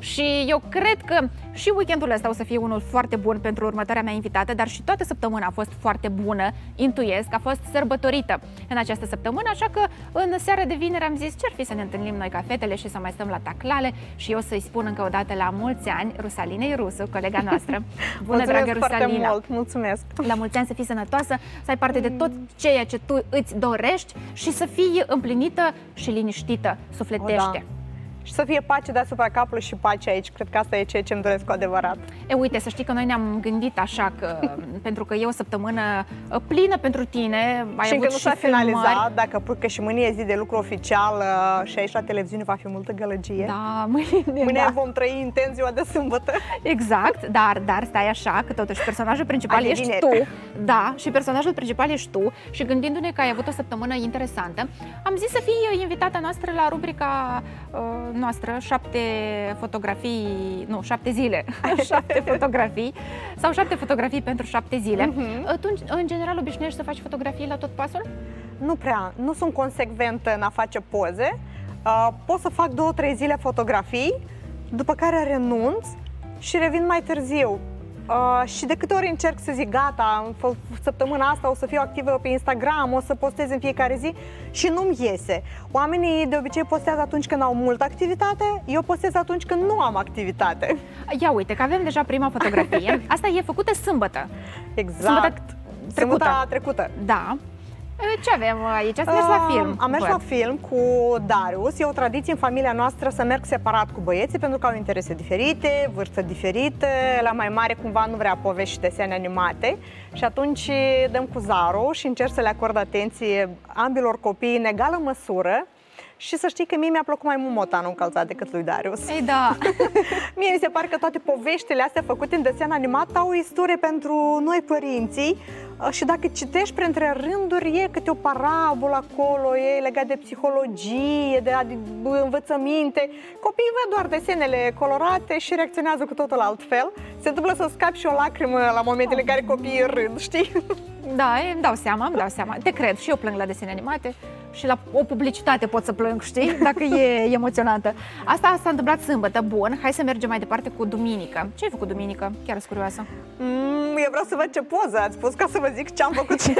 Și eu cred că și weekendul ăsta o să fie unul foarte bun pentru următoarea mea invitată, dar și toată săptămâna a fost foarte bună, intuiesc, a fost sărbătorită în această săptămână, așa că în seara de vineri am zis ce-ar fi să ne întâlnim noi ca fetele și să mai stăm la taclale și eu să-i spun încă o dată la mulți ani Rusalinei Rusu, colega noastră. Bună, dragă Rusalina! mult, mulțumesc! La mulți ani să fii sănătoasă, să ai parte de tot ceea ce tu îți dorești și să fii împlinită și liniștită, sufletește. O, da și să fie pace deasupra capului și pace aici. Cred că asta e ceea ce îmi doresc cu adevărat. E, uite, să știi că noi ne-am gândit așa că, pentru că e o săptămână uh, plină pentru tine, ai și avut încă nu s-a finalizat, dacă pui că și mâine e zi de lucru oficial uh, și aici la televiziune va fi multă gălăgie. Da, mâine, mâine da. vom trăi intens ziua de sâmbătă. Exact, dar, dar stai așa, că totuși personajul principal ești vineri. tu. Da, și personajul principal ești tu și gândindu-ne că ai avut o săptămână interesantă, am zis să fii invitata noastră la rubrica uh, noastră șapte fotografii, nu, șapte zile, șapte fotografii sau șapte fotografii pentru șapte zile. Uh-huh. Tu, în general, obișnuiești să faci fotografii la tot pasul? Nu prea, nu sunt consecventă în a face poze. Uh, pot să fac două, trei zile fotografii, după care renunț și revin mai târziu. Uh, și de câte ori încerc să zic gata, săptămâna asta o să fiu activă pe Instagram, o să postez în fiecare zi și nu-mi iese. Oamenii de obicei postează atunci când au multă activitate, eu postez atunci când nu am activitate. Ia uite că avem deja prima fotografie. Asta e făcută sâmbătă. Exact. Sâmbătă trecută. Sâmbătă trecută. Da. Ce avem aici? Ați mers la film? Am mers la film cu Darius. E o tradiție în familia noastră să merg separat cu băieții pentru că au interese diferite, vârstă diferită. La mai mare cumva nu vrea povești și desene animate. Și atunci dăm cu Zaru și încerc să le acord atenție ambilor copii în egală măsură și să știi că mie mi-a plăcut mai mult motanul încălțat decât lui Darius. Ei, da. mie mi se pare că toate poveștile astea făcute în desen animat au o istorie pentru noi părinții uh, și dacă citești printre rânduri, e câte o parabolă acolo, e legat de psihologie, de, de învățăminte. Copiii văd doar desenele colorate și reacționează cu totul altfel. Se întâmplă să scapi și o lacrimă la momentele în care copiii râd, știi? Da, îmi dau seama, îmi dau seama. Te cred, și eu plâng la desene animate și la o publicitate pot să plâng, știi? Dacă e emoționantă. Asta s-a întâmplat sâmbătă, bun. Hai să mergem mai departe cu duminică. Ce ai făcut duminică? Chiar sunt curioasă. Mm, eu vreau să văd ce poză ați pus ca să vă zic ce am făcut.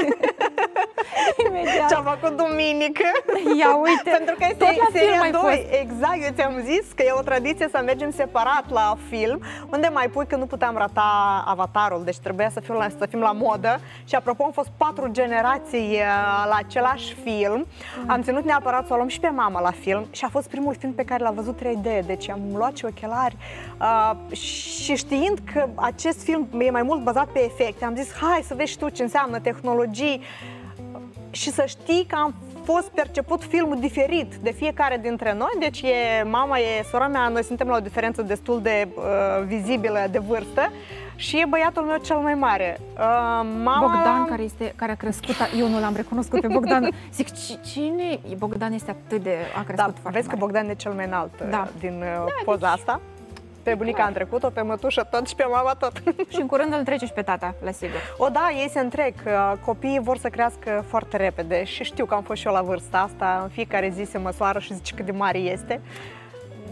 Imediat. Ce am făcut duminică. Ia uite. Pentru că este seria 2. Fost. Exact, eu ți-am zis că e o tradiție să mergem separat la film, unde mai pui că nu puteam rata avatarul, deci trebuia să fim la, să fim la modă. Și apropo, am fost patru generații uh, la același film. Mm. Am ținut neapărat să o luăm și pe mama la film și a fost primul film pe care l-a văzut 3D, deci am luat și ochelari uh, și știind că acest film e mai mult bazat pe efecte, am zis hai să vezi tu ce înseamnă tehnologii și să știi că am fost perceput filmul diferit de fiecare dintre noi, deci e mama, e sora mea, noi suntem la o diferență destul de uh, vizibilă de vârstă și e băiatul meu cel mai mare. Uh, mama... Bogdan, care, este, care a crescut, eu nu l-am recunoscut pe Bogdan. Zic, cine? Bogdan este atât de, a crescut da, foarte vezi mare. că Bogdan e cel mai înalt uh, da. din uh, da, poza deci... asta. Pe bunica am trecut-o, pe mătușă tot și pe mama tot. și în curând îl trece și pe tata, la sigur. O, da, ei se întrec. Uh, copiii vor să crească foarte repede și știu că am fost și eu la vârsta asta. În fiecare zi se măsoară și zice cât de mare este.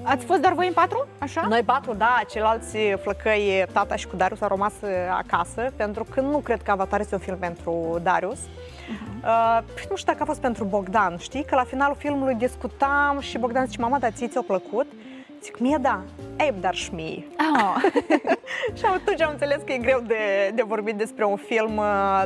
Ați fost doar voi în patru, așa? Noi patru, da, ceilalți flăcăi, tata și cu Darius au rămas uh, acasă, pentru că nu cred că Avatar este un film pentru Darius. Uh-huh. Uh, nu știu dacă a fost pentru Bogdan, știi? Că la finalul filmului discutam și Bogdan zice, mama, dar ție ți-a plăcut? Zic, mie da, ei, dar și mie. Oh. și atunci am înțeles că e greu de, de vorbit despre un film uh,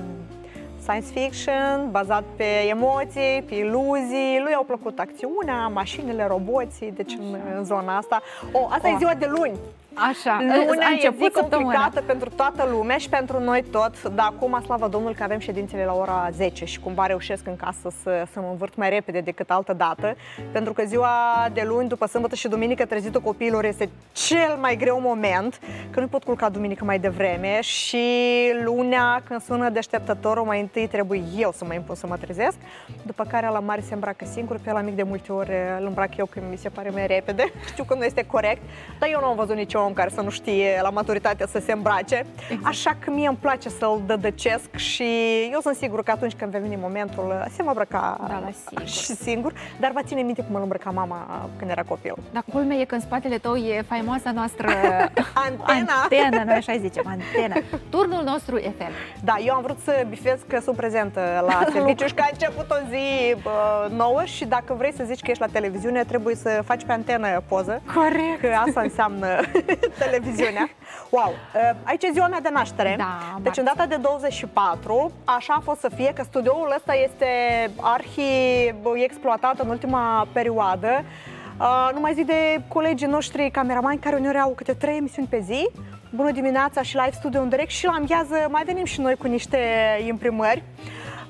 science fiction, bazat pe emoții, pe iluzii. Lui au plăcut acțiunea, mașinile, roboții, deci în, în zona asta. O, asta oh. e ziua de luni. Așa, Luna e zi complicată pentru toată lumea și pentru noi tot, dar acum, slavă Domnului, că avem ședințele la ora 10 și cumva reușesc în casă să, să mă învârt mai repede decât altă dată, pentru că ziua de luni, după sâmbătă și duminică, trezitul copiilor este cel mai greu moment, că nu pot culca duminică mai devreme și lunea, când sună deșteptătorul, mai întâi trebuie eu să mă impun să mă trezesc, după care la mare se îmbracă singur, pe la mic de multe ori îl îmbrac eu când mi se pare mai repede, știu că nu este corect, dar eu nu am văzut nicio om care să nu știe la maturitate să se îmbrace. Exact. Așa că mie îmi place să-l dădăcesc și eu sunt sigur că atunci când va veni momentul se va îmbrăca da, la sigur. și singur, dar va ține minte cum îl îmbrăca mama când era copil. Dar culmea e că în spatele tău e faimoasa noastră antena. antena, noi așa zicem, antena. Turnul nostru FM. Da, eu am vrut să bifez că sunt prezentă la serviciu și că a început o zi bă, nouă și dacă vrei să zici că ești la televiziune, trebuie să faci pe antenă poză. Corect. Că asta înseamnă televiziunea. Wow! Aici e ziua mea de naștere. Da, deci în data de 24, așa a fost să fie, că studioul ăsta este arhi exploatat în ultima perioadă. Uh, nu mai zic de colegii noștri cameramani care uneori au câte trei emisiuni pe zi. Bună dimineața și live studio în direct și la amiază mai venim și noi cu niște imprimări.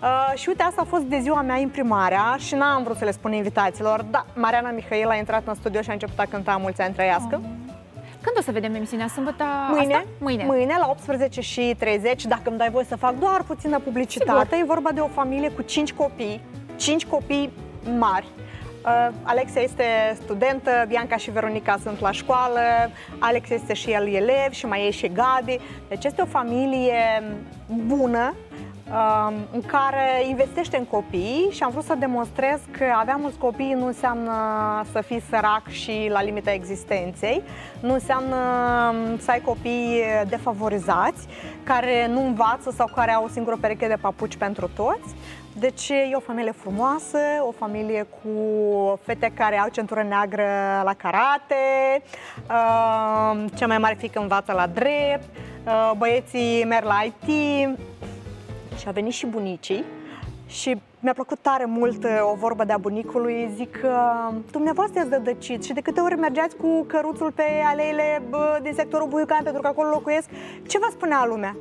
Uh, și uite, asta a fost de ziua mea imprimarea și n-am vrut să le spun invitaților, dar Mariana Mihail a intrat în studio și a început a cânta Mulți ani trăiască. Oh. Când o să vedem emisiunea? Sâmbătă Mâine, asta? Mâine. Mâine la 18 și 30, dacă îmi dai voie să fac doar puțină publicitate. Sigur. E vorba de o familie cu 5 copii, 5 copii mari. Uh, Alexa este studentă, Bianca și Veronica sunt la școală, Alex este și el elev și mai e și Gabi. Deci este o familie bună, Um, în care investește în copii și am vrut să demonstrez că avea mulți copii nu înseamnă să fii sărac și la limita existenței, nu înseamnă um, să ai copii defavorizați, care nu învață sau care au o singură pereche de papuci pentru toți. Deci e o familie frumoasă, o familie cu fete care au centură neagră la karate, um, cea mai mare fică învață la drept, uh, băieții merg la IT, și a venit și bunicii și mi-a plăcut tare mult uh, o vorbă de-a bunicului, zic că dumneavoastră ați dădăcit și de câte ori mergeați cu căruțul pe aleile bă, din sectorul Buiucan pentru că acolo locuiesc, ce vă spunea lumea?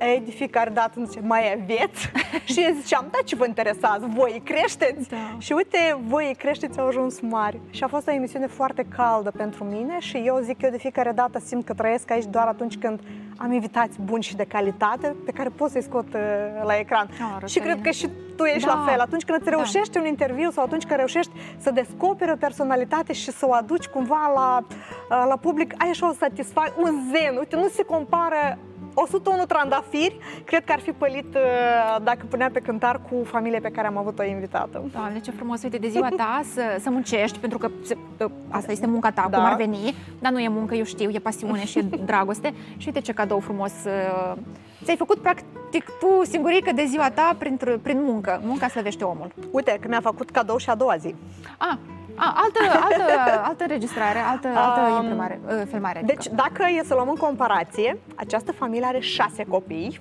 Ei, de fiecare dată îmi zice, mai aveți? și eu ziceam, da, ce vă interesați? Voi creșteți? Da. Și uite, voi creșteți, au ajuns mari. Și a fost o emisiune foarte caldă pentru mine și eu zic, eu de fiecare dată simt că trăiesc aici doar atunci când am invitați buni și de calitate pe care pot să-i scot uh, la ecran. Oh, și cred că și tu ești da. la fel. Atunci când îți da. reușești da. un interviu sau atunci când reușești să descoperi o personalitate și să o aduci cumva la, uh, la public, ai așa o satisfacție, un zen. Uite, nu se compară 101 trandafiri, cred că ar fi pălit uh, dacă puneam pe cântar cu familie pe care am avut-o invitată. Doamne, ce frumos, uite, de ziua ta să, să muncești, pentru că se, uh, asta este munca ta, da. cum ar veni, dar nu e muncă, eu știu, e pasiune și e dragoste. Și uite ce cadou frumos uh, Ți-ai făcut practic tu singurică de ziua ta prin, prin muncă. Munca slăvește omul. Uite că mi-a făcut cadou și a doua zi. Ah, a, altă, altă, altă înregistrare, altă, altă um, imprimare, uh, filmare. Adică. Deci, dacă e să luăm în comparație, această familie are șase copii.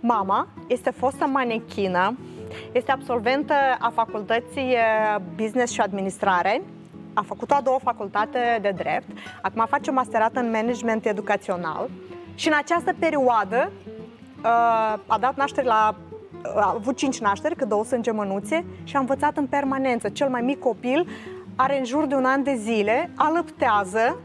Mama este fostă manechină, este absolventă a facultății uh, Business și Administrare, a făcut a doua facultate de drept, acum face masterat în management educațional și în această perioadă uh, a dat naștere la a avut cinci nașteri, că două sunt gemănuțe și a învățat în permanență. Cel mai mic copil are în jur de un an de zile, alăptează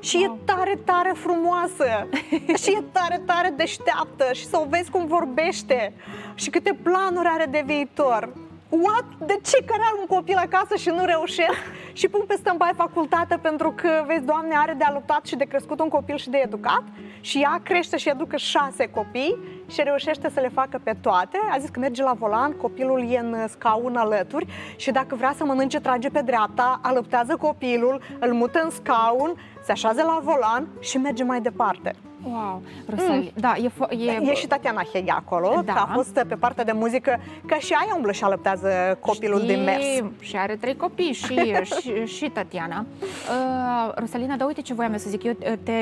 și wow. e tare, tare frumoasă și e tare, tare deșteaptă și să o vezi cum vorbește și câte planuri are de viitor. What? De ce care are un copil acasă și nu reușesc? și pun pe stand facultate pentru că, vezi, Doamne, are de aluptat și de crescut un copil și de educat și ea crește și educă șase copii și reușește să le facă pe toate. A zis că merge la volan, copilul e în scaun alături și dacă vrea să mănânce, trage pe dreapta, alăptează copilul, îl mută în scaun, se așează la volan și merge mai departe. Wow, Rosalie, mm. da, e, e... E și Tatiana Heghe acolo, da. că a fost pe partea de muzică, că și aia umblă și alăptează copilul Știi, din mers. și are trei copii, și, și, și Tatiana. Uh, Rosalina, da, uite ce voiam să zic, eu te,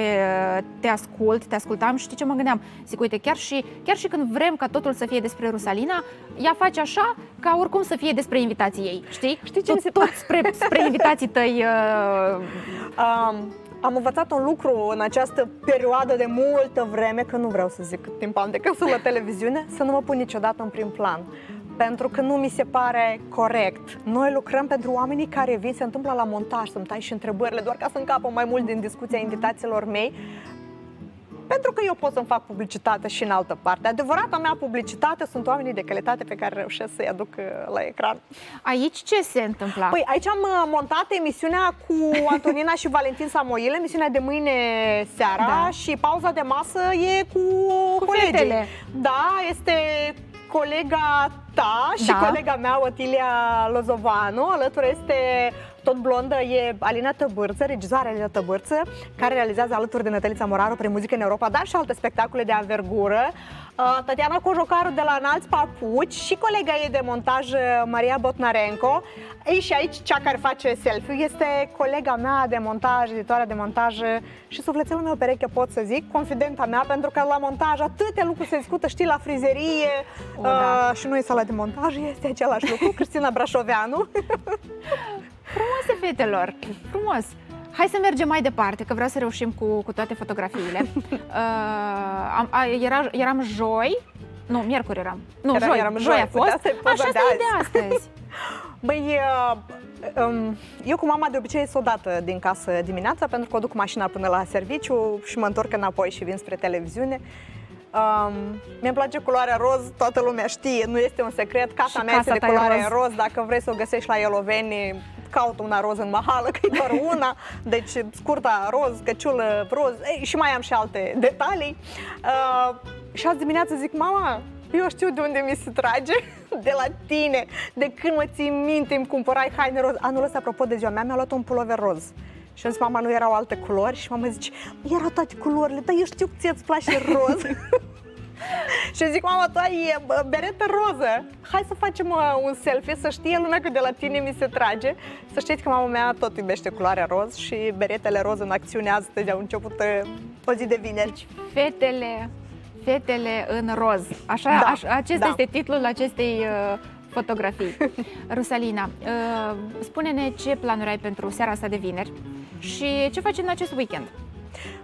te ascult, te ascultam, știi ce mă gândeam? Zic, uite, chiar și, chiar și când vrem ca totul să fie despre Rosalina, ea face așa ca oricum să fie despre invitații ei, știi? Știi ce tot, se... tot spre, spre invitații tăi. Uh... Um, am învățat un lucru în această perioadă de multă vreme, că nu vreau să zic cât timp am de când sunt la televiziune, să nu mă pun niciodată în prim plan. Pentru că nu mi se pare corect. Noi lucrăm pentru oamenii care vin, se întâmplă la montaj, să-mi tai și întrebările, doar ca să încapă mai mult din discuția invitațiilor mei. Pentru că eu pot să-mi fac publicitate și în altă parte. Adevărata mea publicitate sunt oamenii de calitate pe care reușesc să-i aduc uh, la ecran. Aici ce se întâmplă? Păi aici am uh, montat emisiunea cu Antonina și Valentin Samoil, emisiunea de mâine seara da. și pauza de masă e cu, cu colegii. Fetele. Da, este colega ta și da. colega mea, Otilia Lozovanu. Alături este tot blondă, e Alina Tăbârță, regizoarea Alina Tăbârță, care realizează alături de Nătălița Moraru Premuzică în Europa, dar și alte spectacole de avergură. Uh, Tatiana Cojocaru de la Înalți Papuci și colega ei de montaj, uh, Maria Botnarenko. Ei, și aici cea care face selfie este colega mea de montaj, editoarea de montaj și sufletelul meu pereche, pot să zic, confidenta mea, pentru că la montaj atâtea lucruri se discută, știi, la frizerie o, da. uh, și nu e sala de montaj, este același lucru, Cristina Brașoveanu. Frumoase, fetelor! Frumos! Hai să mergem mai departe, că vreau să reușim cu, cu toate fotografiile. Uh, am, a, era, eram joi, nu, miercuri eram. Nu, era, joi, eram joi, joi a fost. Așa de, de astăzi. Băi, uh, um, eu cu mama de obicei ies o dată din casă dimineața pentru că o duc mașina până la serviciu și mă întorc înapoi și vin spre televiziune. Um, mi-e place culoarea roz, toată lumea știe, nu este un secret. Casa și mea este de culoare roz. roz, dacă vrei să o găsești la Eloveni, caut una roz în mahală, că e doar una, deci scurta roz, căciulă roz ei, și mai am și alte detalii. Uh, și azi dimineață zic, mama, eu știu de unde mi se trage, de la tine, de când mă ții minte, îmi cumpărai haine roz. Anul ăsta, apropo de ziua mea, mi-a luat un pulover roz. Și am zis, mama, nu erau alte culori? Și mama zice, erau toate culorile, dar eu știu că ție-ți place roz. și zic, mama, tu ai beretă roză. Hai să facem uh, un selfie, să știe lumea că de la tine mi se trage. Să știți că mama mea tot iubește culoarea roz și beretele roz în acțiune astăzi au început uh, o zi de vineri. Deci, fetele, fetele în roz. Așa, da, așa acesta da. este titlul acestei uh, fotografii. Rusalina, uh, spune-ne ce planuri ai pentru seara asta de vineri și ce faci în acest weekend?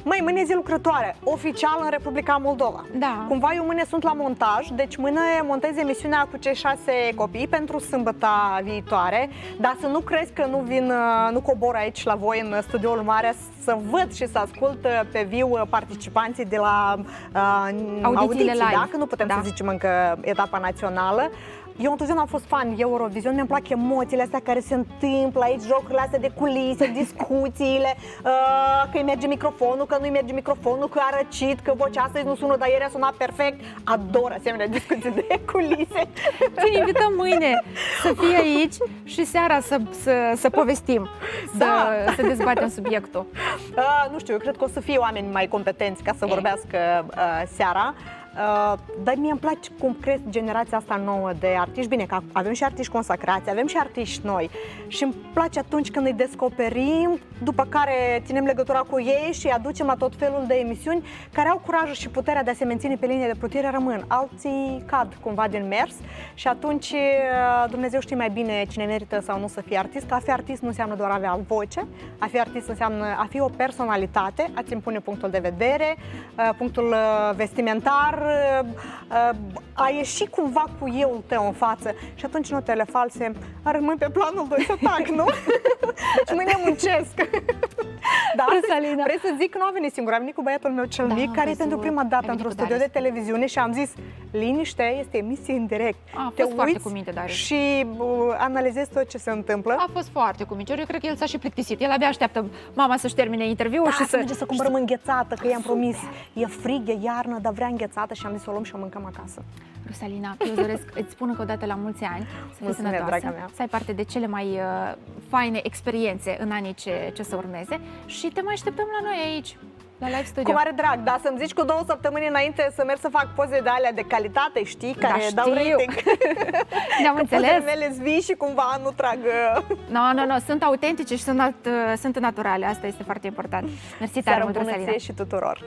Măi, mâine e zi lucrătoare, oficial în Republica Moldova. Da. Cumva eu mâine sunt la montaj, deci mâine montez emisiunea cu cei șase copii pentru sâmbăta viitoare, dar să nu crezi că nu vin, uh, nu cobor aici la voi în studioul mare să văd și să ascult uh, pe viu uh, participanții de la uh, audiții, live. da? că nu putem da. să zicem încă etapa națională. Eu întotdeauna am fost fan Eurovision, mi-mi plac emoțiile astea care se întâmplă aici, jocurile astea de culise, discuțiile, uh, că îi merge microfonul, că nu îi merge microfonul, că a răcit, că vocea astăzi nu sună, dar ieri a sunat perfect. Ador asemenea discuții de culise. Te invităm mâine să fii aici și seara să, să, să povestim, da. să, să dezbatem subiectul. Uh, nu știu, eu cred că o să fie oameni mai competenți ca să vorbească uh, seara. Uh, dar mie îmi place cum cresc generația asta nouă de artiști. Bine, că avem și artiști consacrați, avem și artiști noi și îmi place atunci când îi descoperim, după care ținem legătura cu ei și îi aducem la tot felul de emisiuni care au curajul și puterea de a se menține pe linie de plutire rămân. Alții cad cumva din mers și atunci uh, Dumnezeu știe mai bine cine merită sau nu să fie artist, că a fi artist nu înseamnă doar a avea voce, a fi artist înseamnă a fi o personalitate, a-ți impune punctul de vedere, uh, punctul vestimentar, a ieși cumva cu eu tău în față și atunci notele false rămân pe planul 2 să tac, nu? deci mâine muncesc. da, Rosalina. Vrei să zic că nu a venit singur, a venit cu băiatul meu cel da, mic, care e pentru prima dată într-un studio de televiziune și am zis, liniște, este emisie în direct. A, Te foarte cu minte, Darius. Și uh, analizezi tot ce se întâmplă. A fost foarte cu minte. Eu cred că el s-a și plictisit. El abia așteaptă mama să-și termine interviul da, și să... să cumpărăm înghețată, că i-am promis. E frig, e iarnă, dar vrea înghețată și am zis să o luăm și o mâncăm acasă. Rusalina, eu doresc, îți spun încă o dată la mulți ani, să fii sănătoasă, să ai parte de cele mai uh, faine experiențe în anii ce, ce să urmeze și te mai așteptăm la noi aici. La live studio. Cu mare drag, da, să-mi zici cu două săptămâni înainte să merg să fac poze de alea de calitate, știi, care da, dau rating. Ne-am înțeles. Pozele mele zvii și cumva nu trag... Nu, no, nu, no, nu, no, sunt autentice și sunt, sunt naturale, asta este foarte important. Mersi tare mult, și tuturor.